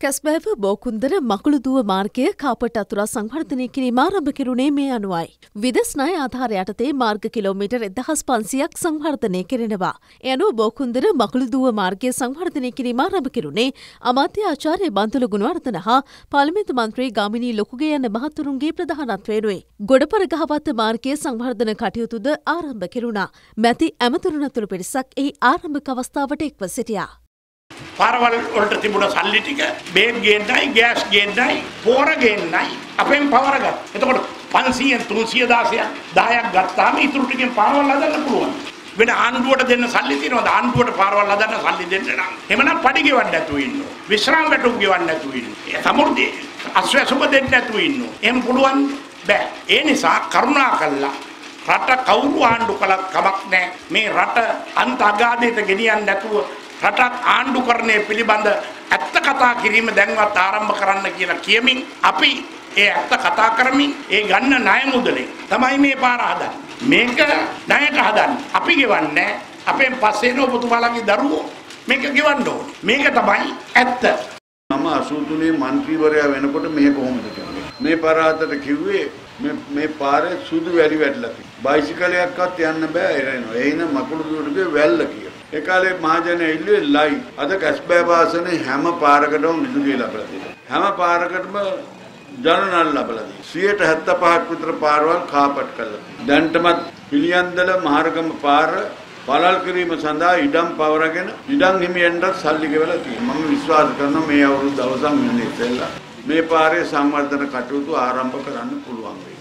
කැස්බෑව බෝකුන්දර මකුළුදුව මාර්ගය කාපට අතුරා සංවර්ධනය කිරීම ආරම්භ කෙරුණේ මේ අනුවයි. විදෙස් ණය ආධාර යටතේ මාර්ග කිලෝමීටර් එදහස් පන්සියක් සංවර්ධනය කෙරෙනවා. එයනුව බෝකුන්දර මකුළුදුව මාර්ගය සංවර්ධනය කිරීම ආරම්භ කෙරුණේ අමාත්‍ය ආචාර්ය බන්තුල ගුණවර්ධන හා පාර්ලිමේන්තු මන්ත්‍රී ගාමිණී ලොකුගේ යන මහතුරුන්ගේ ප්‍රධානත්වයෙනුයි. ගොඩපර ගහවත්ත මාර්ගය සංවර්ධන කටයුතුද ආරම්භ කෙරුණා. මැති ඇමතුරුණතුළු පිරිසක් එහි ආරම්භක අවස්ථාවට එක්ව සිටියා. පාරවල් වලට තිබුණ සල්ලි ටික බේත් ගේන්නයි ගෑස් ගේන්නයි පෝර ගේන්නයි අපෙන් පවර ගත්තා. එතකොට 500න් 316ක් 10ක් ගත්තාම ඉතුරු ටිකෙන් පාරවල් හදන්න පුළුවන්. වෙන ආණ්ඩුවට දෙන්න සල්ලි තියෙනවද? ආණ්ඩුවට පාරවල් හදන්න සල්ලි දෙන්න නම්. එහෙමනම් පඩි ගෙවන්න නැතුව ඉන්න විශ්‍රාම වැටුප් ගෙවන්න නැතුව ඉන්න ඒ සමුර්ධි අස්වැසුම දෙන්න නැතුව ඉන්න එහෙම පුළුවන් බෑ. ඒ නිසා කරුණා කළා. රට කවුරු ආණ්ඩු කළත් කමක් නැහැ මේ රට අන්ත අගාධයට ගෙනියන්න නැතුව රටක් ආණ්ඩුකරණය පිළිබඳ ඇත්ත කතා කිරීම දැන්වත් ආරම්භ කරන්න කියලා කියමින් අපි ඒ ඇත්ත කතා කරමින් ඒ ගන්න ණය මුදලෙන් තමයි මේ පාර හදන්නේ. මේක ණයට හදන්නේ. අපි ගෙවන්නේ අපෙන් පස්සේ එන ඔබතුමාලගේ දරුවෝ මේක ගෙවන්න ඕනේ. මේක තමයි ඇත්ත. මම 83 മന്ത്രിවරයා වෙනකොට මේ කොහොමද කියන්නේ? මේ පරාතට කිව්වේ මේ පාරේ සුදු වැලි වැටලා තියෙනවා. බයිසිකලයක්වත් යන්න බෑ එරෙනවා. එයින මකුළු දුරගේ වැල්ල කියලා. ඒ කාලේ මහජන ඉල්ලුවේ ලයි. අද කැස්බෑ වාසනේ හැම පාරකටම විදුලිය ලබලා තියෙනවා. හැම පාරකටම ජනනල් ලබලා තියෙනවා. 75ක් විතර පාරවල් කාපට් කරලා තියෙනවා. දැන්ටමත් පිළියන්දල මහරගම පාර පළල් කිරීම සඳහා ඉඩම් පවරගෙන ඉඩම් හිමියන්ට සල්ලි ගෙවලා තියෙනවා. මම විශ්වාස කරනවා මේ අවුරුදු දවසක් වෙන ඉස්සෙල්ලා මේ පාරේ සංවර්ධන කටයුතු ආරම්භ කරන්න පුළුවන් වෙයි.